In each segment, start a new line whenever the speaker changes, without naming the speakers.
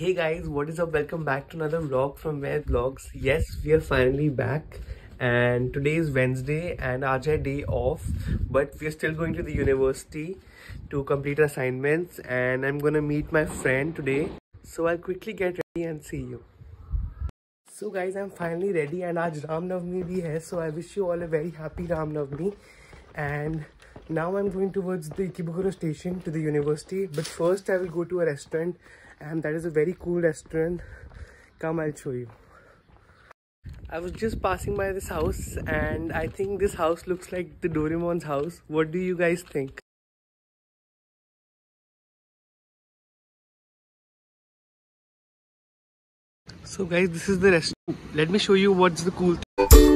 Hey guys, what is up? Welcome back to another vlog from Vaid Vlogs. Yes, we are finally back and today is Wednesday and hai day off but we are still going to the university to complete assignments and I'm gonna meet my friend today. So I'll quickly get ready and see you. So guys, I'm finally ready and aaj Ram Navami bhi hai so I wish you all a very happy Ram Navami and now I'm going towards the Ikebukuro station to the university but first I will go to a restaurant and that is a very cool restaurant. Come I'll show you. I was just passing by this house and I think this house looks like the Doraemon's house. What do you guys think? So guys this is the restaurant let me show you what's the cool So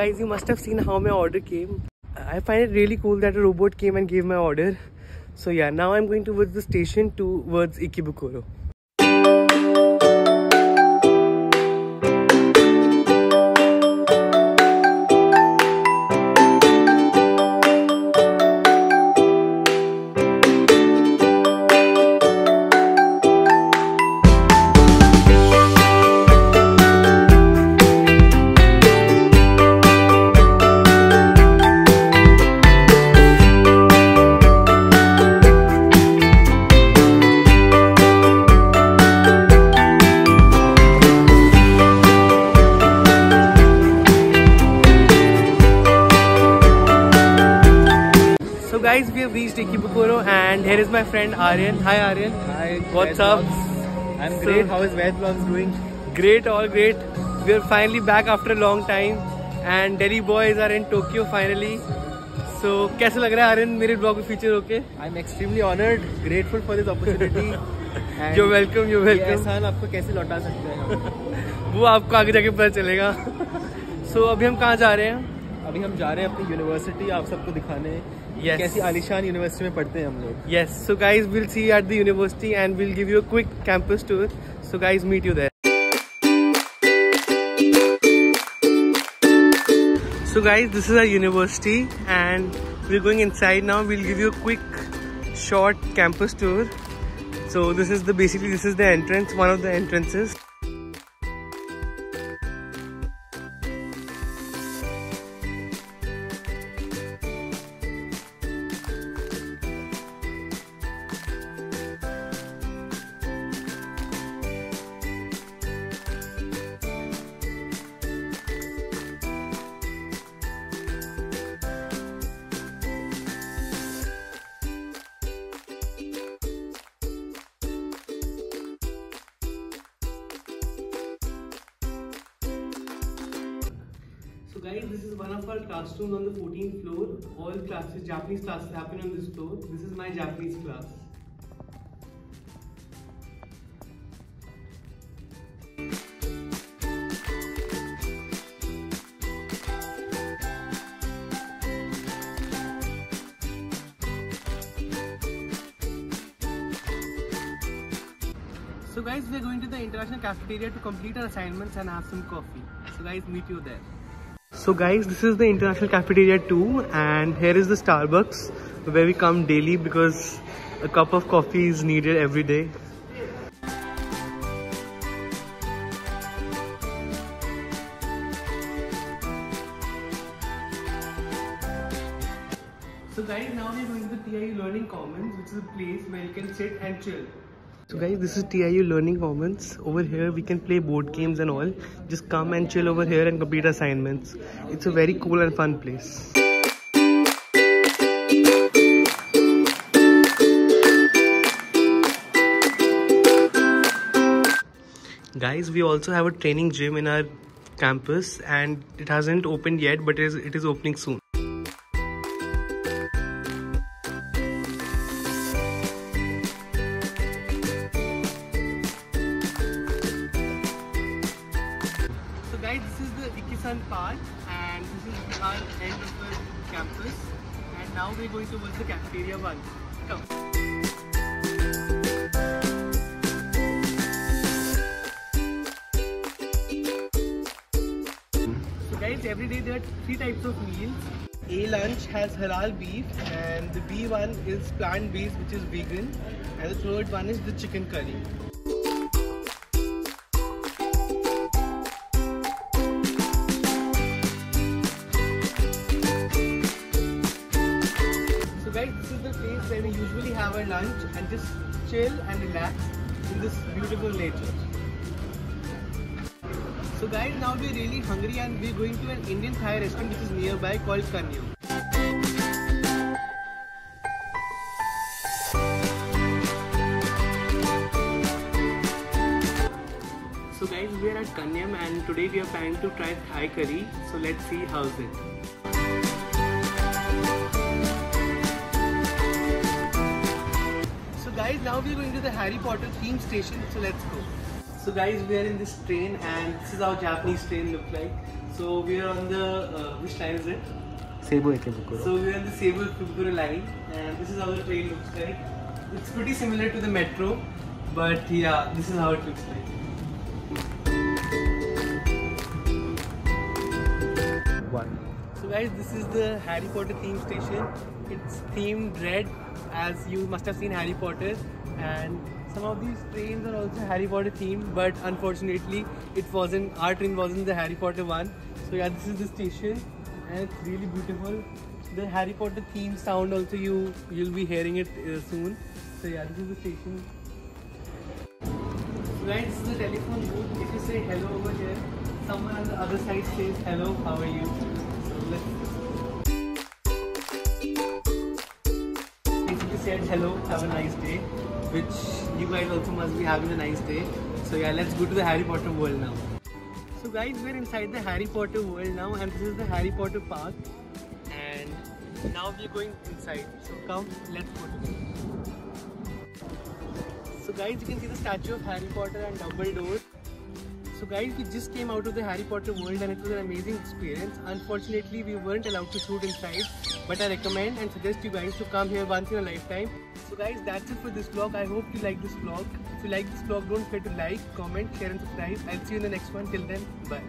guys, you must have seen how my order came. I find it really cool that a robot came and gave my order. So yeah, now I'm going towards the station towards Ikebukuro. Guys, we have reached Ikebukuro and here is my friend Aryan. Hi Aryan.
Hi.
What's up?
Vlogs. I'm
So-
great. How is Ved Vlogs doing?
Great, all great. We are finally back after a long time and Delhi boys are in Tokyo finally. So कैसा लग रहा है आर्यन मेरे blog में feature होके
I'm extremely honored, grateful for this opportunity.
You're welcome, you're
ये
welcome.
एहसान आपको कैसे लौटा सकते हैं
वो आपको आगे जाके पता चलेगा सो अभी हम कहाँ जा रहे हैं
अभी हम जा रहे हैं अपनी यूनिवर्सिटी आप सबको दिखाने आलिशान यूनिवर्सिटी में पढ़ते हैं
university and we going short campus tour so this is the basically this is the entrance one of the entrances So guys, this is one of our classrooms on the 14th floor. All classes, Japanese classes happen on this floor. This is my Japanese class. So guys, we are going to the international cafeteria to complete our assignments and have some coffee. So guys, meet you there. So guys, this is the international cafeteria too and here is the Starbucks where we come daily because a cup of coffee is needed every day. So guys, now we're going to TIU Learning Commons, which is a place where you can sit and chill. So guys, this is TIU Learning Commons. Over here we can play board games and all. Just come and chill over here and complete assignments. It's a very cool and fun place. Guys, we also have a training gym in our campus and it hasn't opened yet but it is, it is opening soon. Guys, this is the Ikisan Park and this is our end of the campus and now we're going towards the cafeteria one. Come. So guys, every day there are three types of meals. A lunch has halal beef and the B one is plant based which is vegan and the third one is the chicken curry. Where we usually have our lunch and just chill and relax in this beautiful nature. So guys, now we're really hungry and we're going to an Indian Thai restaurant which is nearby called Kanyu. So guys, we are at Kanyam and today we are planning to try Thai curry. So let's see how's it. Guys, now we are going to the Harry Potter theme station. So let's go. So guys, we are in this train and this is how Japanese train look like. So we are on the uh, which line is it?
Seibu Ikebukuro.
So we are on the Seibu Ikebukuro line and this is how the train looks like. It's pretty similar to the metro, but yeah, this is how it looks like.
One.
So guys, this is the Harry Potter theme station. It's themed red as you must have seen Harry Potter and some of these trains are also Harry Potter themed but unfortunately it wasn't, our train wasn't the Harry Potter one. So yeah, this is the station and it's really beautiful. The Harry Potter theme sound also you, you'll be hearing it uh, soon. So yeah, this is the station. Guys, this is the telephone booth. If you say hello over here, someone on the other side says hello, how are you? Hello, have a nice day, which you guys also must be having a nice day. So yeah, let's go to the Harry Potter world now. So guys, we're inside the Harry Potter world now and this is the Harry Potter park and now we're going inside. So come, let's go to it. So guys, you can see the statue of Harry Potter and Dumbledore. So guys, we just came out of the Harry Potter world and it was an amazing experience. Unfortunately, we weren't allowed to shoot inside, but I recommend and suggest you guys to come here once in a lifetime. So guys, that's it for this vlog. I hope you like this vlog. If you like this vlog, don't forget to like, comment, share and subscribe. I'll see you in the next one. Till then, bye.